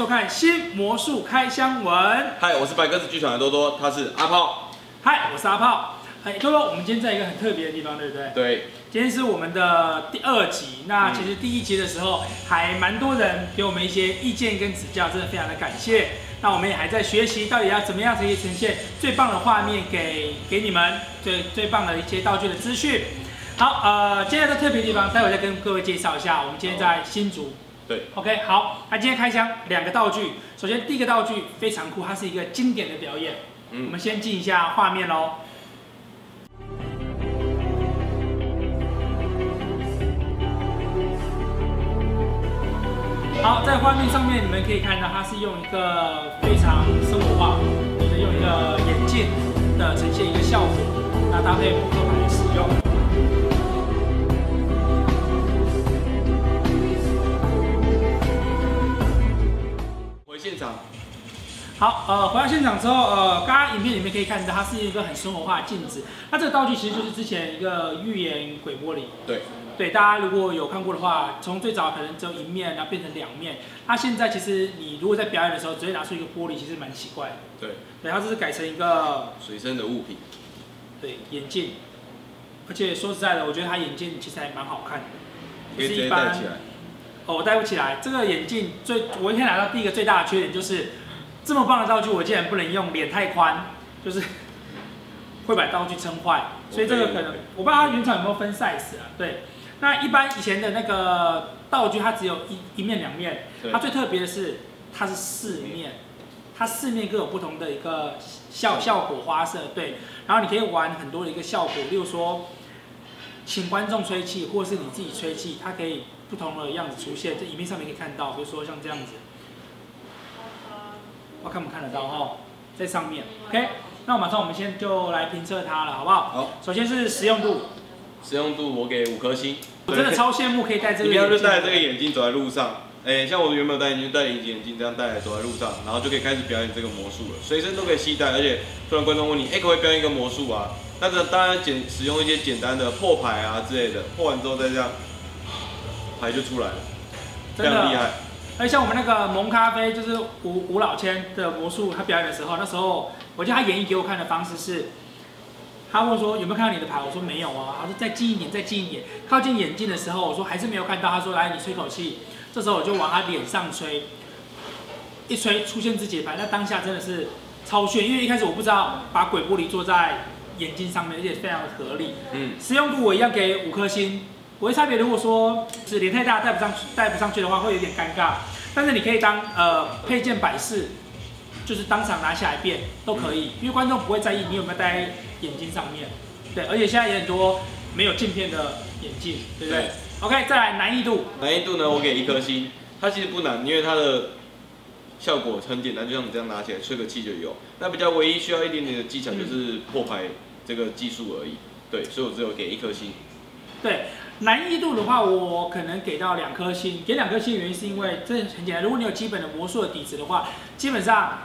收看新魔术开箱文。嗨，我是白鸽子剧场的多多，他是阿炮。嗨，我是阿炮。哎，多多，我们今天在一个很特别的地方，对不对？对。今天是我们的第二集。那其实第一集的时候，还蛮多人给我们一些意见跟指教，真的非常的感谢。那我们也还在学习，到底要怎么样才可以呈现最棒的画面给给你们，最最棒的一些道具的资讯。好，呃，今天的特别地方，待会再跟各位介绍一下。我们今天在新竹。对，OK，好，那今天开箱两个道具。首先第一个道具非常酷，它是一个经典的表演。嗯，我们先进一下画面喽。好，在画面上面你们可以看到，它是用一个非常生活化，就是用一个眼镜的呈现一个效果，那搭配好，呃，回到现场之后，呃，刚刚影片里面可以看到，它是一个很生活化的镜子。那这个道具其实就是之前一个预言鬼玻璃。对，对，大家如果有看过的话，从最早可能只有一面，然后变成两面。它现在其实你如果在表演的时候直接拿出一个玻璃，其实蛮奇怪的。对，对，它这是改成一个随身的物品。对，眼镜。而且说实在的，我觉得它眼镜其实还蛮好看的。可以直接戴起来。哦，我戴不起来。这个眼镜最，我一天来到第一个最大的缺点就是。这么棒的道具，我竟然不能用，脸太宽，就是 会把道具撑坏，所以这个可能我不知道它原厂有没有分 size 啊？对，那一般以前的那个道具，它只有一一面两面，它最特别的是它是四面，它四面各有不同的一个效效果花色，对，然后你可以玩很多的一个效果，例如说请观众吹气，或是你自己吹气，它可以不同的样子出现，在影片上面可以看到，比如说像这样子。我看不看得到哈，在上面，OK，那马上我们先就来评测它了，好不好？好。首先是实用度，实用度我给五颗星。我真的超羡慕可以戴这个。你不要就戴这个眼镜走在路上，哎，像我原本戴眼镜，戴隐形眼镜这样戴走在路上，然后就可以开始表演这个魔术了，随身都可以携带，而且突然观众问你，哎，可不可以表演一个魔术啊？那这当然简使用一些简单的破牌啊之类的，破完之后再这样，牌就出来了，非常厉害。而像我们那个蒙咖啡，就是吴吴老千的魔术，他表演的时候，那时候我记得他演绎给我看的方式是，他问说有没有看到你的牌，我说没有啊，他说再近一点，再近一点，靠近眼镜的时候，我说还是没有看到，他说来你吹口气，这时候我就往他脸上吹，一吹出现自己的牌，那当下真的是超炫，因为一开始我不知道把鬼玻璃做在眼镜上面，而且非常的合理，嗯，实用度我一样给五颗星。我的差别，如果说是脸太大戴不上去，戴不上去的话，会有点尴尬。但是你可以当呃配件摆饰，就是当场拿下来变都可以，因为观众不会在意你有没有戴眼睛上面。对，而且现在也很多没有镜片的眼镜，对不对？OK，再来难易度。难易度呢，我给一颗星。它其实不难，因为它的效果很简单，就像你这样拿起来吹个气就有。那比较唯一需要一点点的技巧就是破牌这个技术而已。对，所以我只有给一颗星。对。难易度的话，我可能给到两颗星。给两颗星原因是因为这很简单，如果你有基本的魔术的底子的话，基本上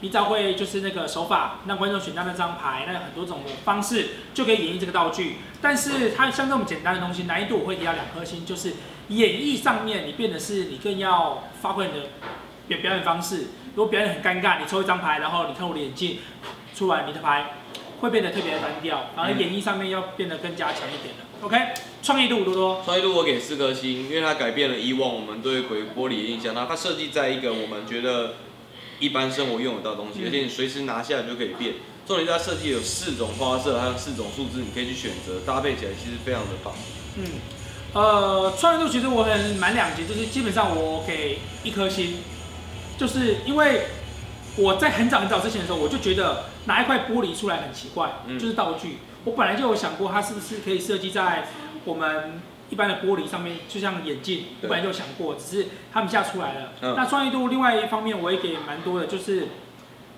你只要会就是那个手法，让观众选到那张牌，那有很多种的方式就可以演绎这个道具。但是它像这么简单的东西，难易度我会给到两颗星，就是演绎上面你变的是你更要发挥你的表表演方式。如果表演很尴尬，你抽一张牌，然后你看我的眼镜出来，你的牌会变得特别的单调，反而演绎上面要变得更加强一点的。OK，创意度多多。创意度我给四颗星，因为它改变了以往我们对鬼玻璃的印象。那它设计在一个我们觉得一般生活用得到东西，而且你随时拿下来就可以变。重点是它设计有四种花色，还有四种数字，你可以去选择搭配起来，其实非常的棒。嗯，呃，创意度其实我很满两级，就是基本上我给一颗星，就是因为我在很早很早之前的时候，我就觉得拿一块玻璃出来很奇怪，就是道具。我本来就有想过，它是不是可以设计在我们一般的玻璃上面，就像眼镜。我本来就想过，只是他们现在出来了。那创意度另外一方面我也给蛮多的，就是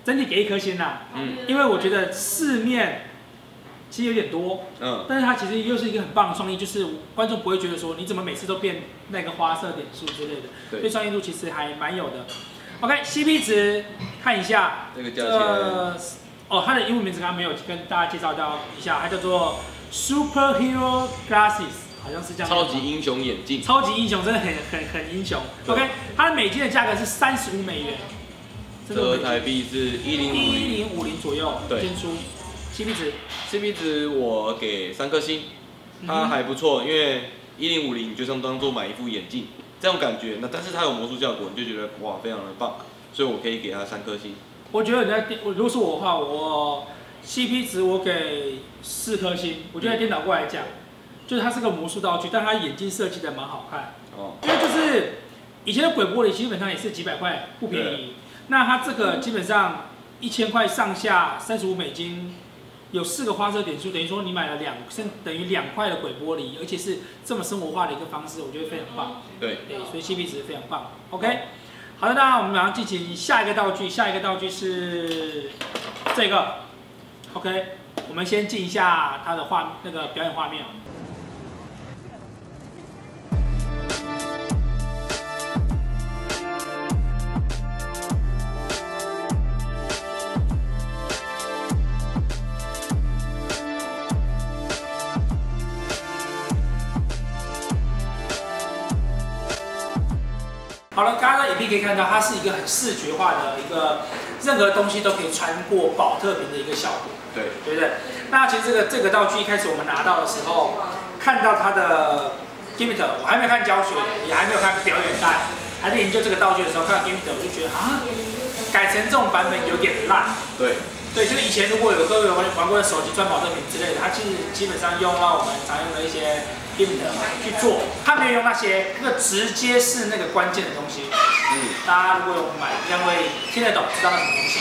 整体给一颗星啦。嗯。因为我觉得四面其实有点多。嗯。但是它其实又是一个很棒的创意，就是观众不会觉得说你怎么每次都变那个花色点数之类的。对。所以创意度其实还蛮有的。OK，CP 值看一下。这个价钱。哦，它的英文名字刚刚没有跟大家介绍到一下，它叫做 Superhero Glasses。好像是这样。超级英雄眼镜，超级英雄真的很很很英雄。OK，它的美金的价格是三十五美元，折台币是一零一零五零左右。对，先出 CP 值，CP 值我给三颗星，它还不错，因为一零五零就像当做买一副眼镜这种感觉。那但是它有魔术效果，你就觉得哇非常的棒，所以我可以给它三颗星。我觉得你在电，如果是我的话，我 CP 值我给四颗星。我觉得颠倒过来讲，就是它是个魔术道具，但它眼睛设计的蛮好看。哦。因为就是以前的鬼玻璃基本上也是几百块，不便宜。那它这个基本上一千块上下，三十五美金，有四个花色点数，等于说你买了两，等于两块的鬼玻璃，而且是这么生活化的一个方式，我觉得非常棒。对。对，所以 CP 值非常棒。OK。好的，那我们马上进行下一个道具。下一个道具是这个，OK。我们先进一下它的画那个表演画面。了，刚刚影片可以看到，它是一个很视觉化的一个，任何东西都可以穿过保特瓶的一个效果，对，对不对？那其实这个这个道具一开始我们拿到的时候，看到它的 gimmick，我还没有看教学，也还没有看表演带，还在研究这个道具的时候，看到 gimmick，我就觉得啊，改成这种版本有点烂，对。对，就是以前如果有各位玩玩过的手机装保特瓶之类的，它其实基本上用到我们常用的一些去做，他没有用那些那个直接是那个关键的东西。嗯，大家如果有买，应该会听得懂，知道那什么东西。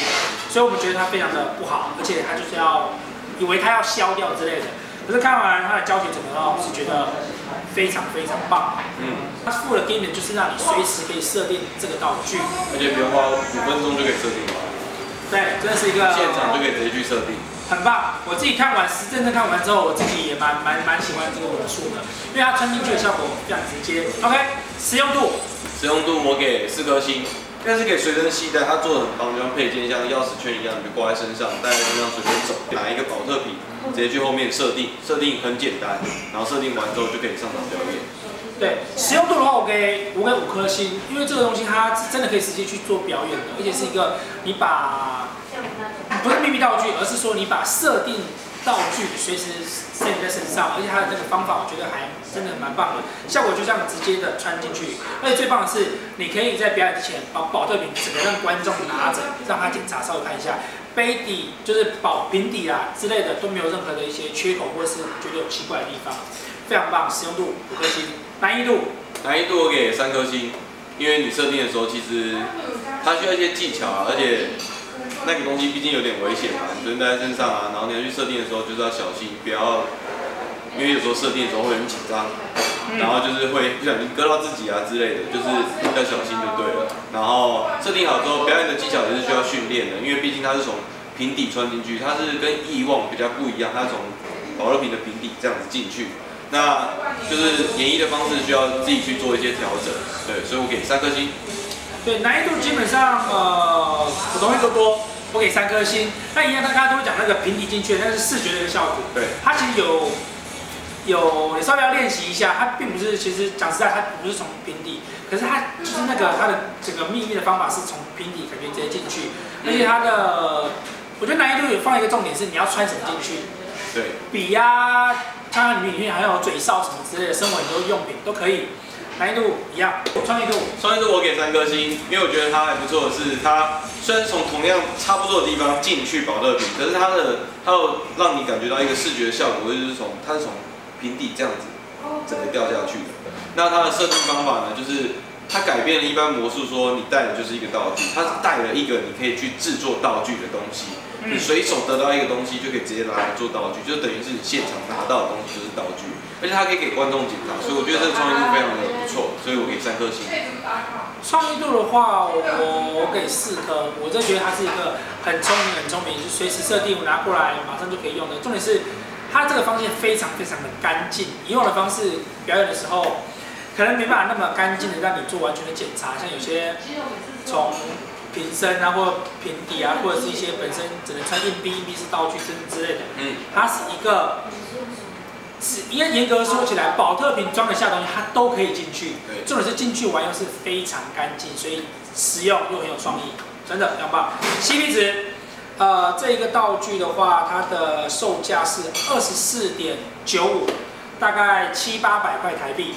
所以我们觉得它非常的不好，而且它就是要以为它要消掉之类的。可是看完它的教学整个我，是觉得非常非常棒。嗯，它附了 gimmick 就是让你随时可以设定这个道具，而且不用花五分钟就可以设定完。对，真的是一个现场就可以直接去设定，很棒。我自己看完实真正看完之后，我自己也蛮蛮蛮喜欢这个魔术的，因为它穿进去的效果非常直接。OK，实用度，实用度我给四颗星，但是可以随身携带，它做的很棒，就像配件像钥匙圈一样，你就挂在身上，带在身上随便走。拿一个保特瓶，直接去后面设定，设定很简单，然后设定完之后就可以上场表演。对，实用度的话，我给我给五颗星，因为这个东西它真的可以直接去做表演的，而且是一个你把不是秘密道具，而是说你把设定道具随时设定在身上，而且它的那个方法我觉得还真的蛮棒的，效果就这样直接的穿进去，而且最棒的是你可以在表演之前把保特瓶整个让观众拿着，让他检查稍微看一下杯底就是保瓶底啊之类的都没有任何的一些缺口或者是觉得有奇怪的地方，非常棒，使用度五颗星。难易度，难易度我给三颗星，因为你设定的时候其实它需要一些技巧啊，而且那个东西毕竟有点危险嘛，你带在身上啊，然后你要去设定的时候就是要小心，不要，因为有时候设定的时候会很紧张，然后就是会不小心割到自己啊之类的，就是要小心就对了。然后设定好之后，表演的技巧也是需要训练的，因为毕竟它是从平底穿进去，它是跟以往比较不一样，它从保乐瓶的平底这样子进去。那就是演绎的方式需要自己去做一些调整，对，所以我给三颗星。对，难易度基本上呃普通一个多，我给三颗星。那一样，他刚刚都会讲那个平底进去，那是视觉的一个效果。对，它其实有有你稍微要练习一下，它并不是其实讲实在，它不是从平底，可是它就是那个它的整个秘密的方法是从平底感觉直接进去，而且它的我觉得难易度有放一个重点是你要穿什么进去。对，笔呀。它里面里面还有嘴哨什么之类的生活很多用品都可以，难易度一样，创意度，创意度我给三颗星，因为我觉得它还不错的是，它虽然从同样差不多的地方进去保乐瓶，可是它的它有让你感觉到一个视觉效果，就是从它是从平底这样子整个掉下去的。那它的设定方法呢，就是它改变了一般魔术说你带的就是一个道具，它是带了一个你可以去制作道具的东西。你随手得到一个东西就可以直接拿来做道具，就等于是你现场拿到的东西就是道具，而且它可以给观众检查，所以我觉得这个创意度非常的不错，所以我给三颗星。创意度的话，我我给四颗，我真觉得它是一个很聪明、很聪明，就随时设定我拿过来马上就可以用的。重点是它这个方向非常非常的干净，以往的方式表演的时候，可能没办法那么干净的让你做完全的检查，像有些从。瓶身啊，或瓶底啊，或者是一些本身只能穿硬币、硬币是道具之之类的。嗯，它是一个是因为严格说起来，保特瓶装得下东西，它都可以进去。对重点是进去玩又是非常干净，所以实用又很有创意，真的非常棒。CP 值，呃，这一个道具的话，它的售价是二十四点九五，大概七八百块台币。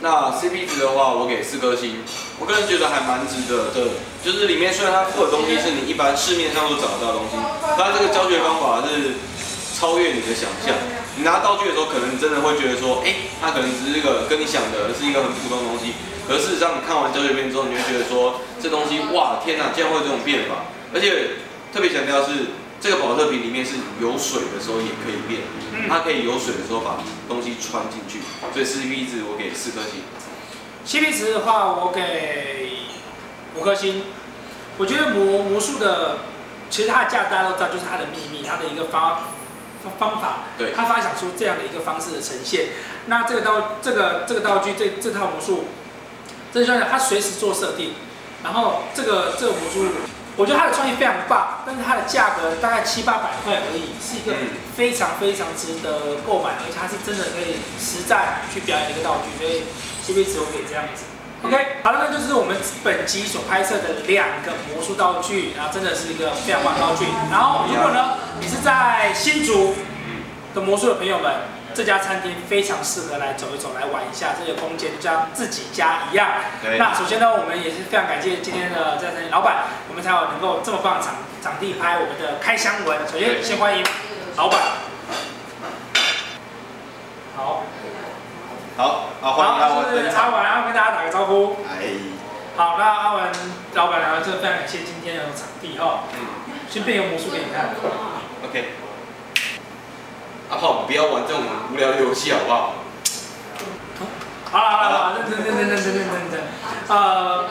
那 CP 值的话，我给四颗星。我个人觉得还蛮值得的，就是里面虽然它附的东西是你一般市面上都找得到的东西，它这个教学方法是超越你的想象。你拿道具的时候，可能你真的会觉得说，哎、它可能只是一个跟你想的是一个很普通的东西，可是事实上你看完教学片之后，你会觉得说，这东西哇，天哪，竟然会有这种变法！而且特别强调是，这个保特瓶里面是有水的时候也可以变，它可以有水的时候把东西穿进去，所以 CP 值我给四颗星。CP 值的话，我给五颗星。我觉得魔魔术的，其实它的价大家都知道，就是它的秘密，它的一个方方方法，对他发想出这样的一个方式的呈现。那这个道这个这个道具这这套魔术，这就像它随时做设定，然后这个这个魔术，我觉得它的创意非常棒，但是它的价格大概七八百块而已，是一个嗯非常非常值得购买，而且它是真的可以实战去表演的一个道具，所以 CP 值我给这样子。OK，好了，那就是我们本集所拍摄的两个魔术道具，然后真的是一个非常棒的道具。然后如果呢，你是在新竹的魔术的朋友们，这家餐厅非常适合来走一走，来玩一下。这个空间就像自己家一样。对那首先呢，我们也是非常感谢今天的这家餐厅老板，我们才有能够这么棒的场场地拍我们的开箱文。首先先欢迎老板。好，好，好，欢迎阿好，文。就是阿文，要跟大家打个招呼。哎，好，那阿文老板娘，真的非常感谢今天的场地哈，嗯先变个魔术给你看。，OK。阿炮，不要玩这种无聊的游戏好不好？好了好了好了，认真认真认真认真认真。呃，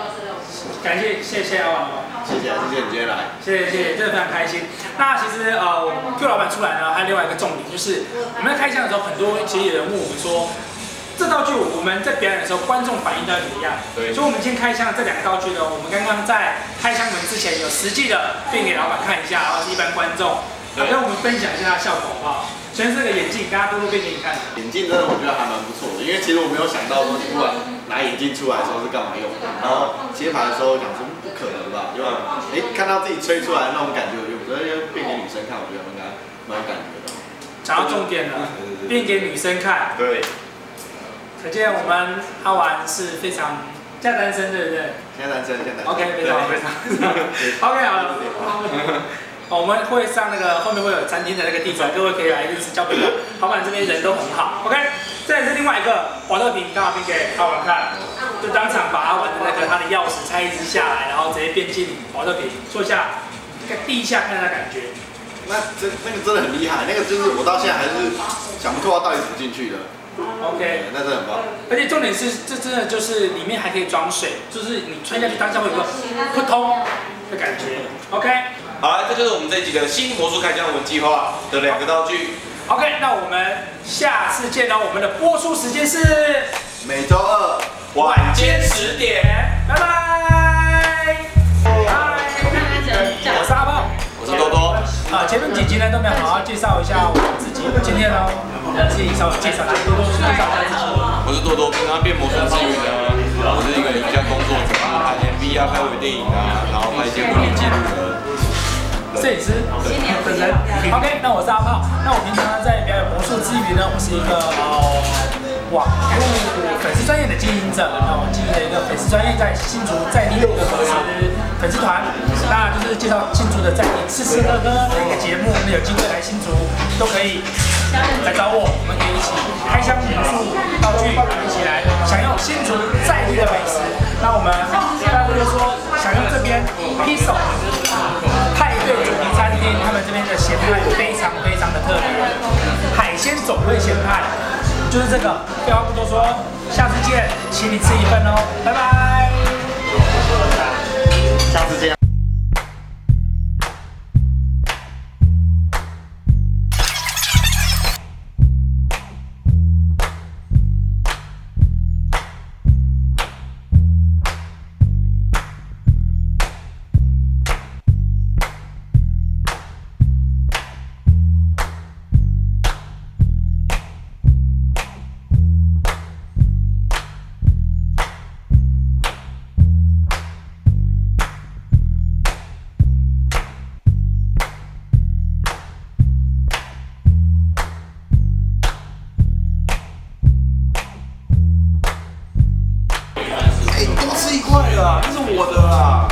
感谢谢谢阿文老板。谢谢谢谢你今天来，谢谢谢谢，真的非常开心。那其实呃，Q 老板出来呢，还有另外一个重点就是，我们在开箱的时候，很多其实有人问我们说，这道具我们在表演的时候，观众反应到底怎么样？对所以我们今天开箱的这两个道具呢，我们刚刚在开箱门之前有实际的变给老板看一下，然后是一般观众，对跟我们分享一下它的效果好不好？首先是这个眼镜，大家多多变给你看。眼镜真的我觉得还蛮不错的，因为其实我没有想到说你突然拿眼镜出来的时候是干嘛用的，然后接盘的时候想说不可能吧，因为哎看到自己吹出来的那种感觉，我觉得变给女生看，我觉得蛮蛮有感觉的。讲到重点了，变给女生看，对，可见我们阿玩是非常现在单身，对不对？现在单身现在 OK，非常好，非常好。OK，好了。哦 我们会上那个后面会有餐厅的那个地址，各位可以来认识交朋友。老板这边人都很好。OK，再来是另外一个保特瓶，刚好变给阿文看，就当场把阿文的那个他的钥匙拆一支下来，然后直接变进保特瓶，坐下，第一下看他感觉。那真那个真的很厉害，那个就是我到现在还是想不透他到底怎么进去的。OK，那真的很棒。而且重点是，这真的就是里面还可以装水，就是你穿下去当下会有个扑通的感觉。OK。好了，这就是我们这一集的新魔术开箱文计划的两个道具。OK，那我们下次见到我们的播出时间是每周二晚间十点，啊，前面几集呢都没有好好介绍一下我自己，今天呢，我们自己稍微介绍一下，多多介绍一下自己。我是多多。平常变魔术之余呢，我是一个影像工作者，拍 MV 啊，拍微电影啊，然后拍一些婚礼记录的。摄影师本人。OK，那我是阿炮。那我平常呢在表演魔术之余呢，我是一个呃网络粉丝专业的经营者。那我经营了一个粉丝专业在新竹在地的一个粉丝粉丝团，那就是介绍新竹的在地吃吃喝喝的一个节目。那有机会来新竹都可以来找我，我们可以一起开箱魔术道具，一起来享用新竹在地的美食。那我们大家就是说享用这边 Piso 派对主题餐厅，他们这边的咸派非常非常的特别，海鲜手绘咸派，就是这个。废话不多说，下次见，请你吃一份哦，拜拜。下次见。快了，这是我的啦。